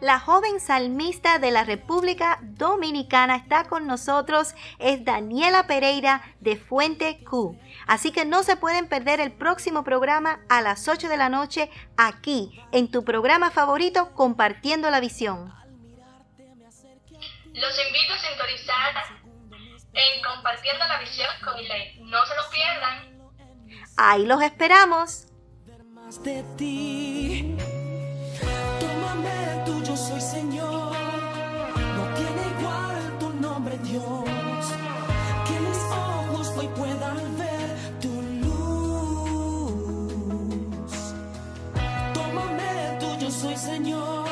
La joven salmista de la República Dominicana está con nosotros, es Daniela Pereira de Fuente Q. Así que no se pueden perder el próximo programa a las 8 de la noche aquí, en tu programa favorito, Compartiendo la Visión. Los invito a sintonizar en Compartiendo la Visión con Elaine. No se lo pierdan. Ahí los esperamos. de ti soy Señor. No tiene igual tu nombre, Dios. Que mis ojos hoy puedan ver tu luz. Tómame tuyo, soy Señor.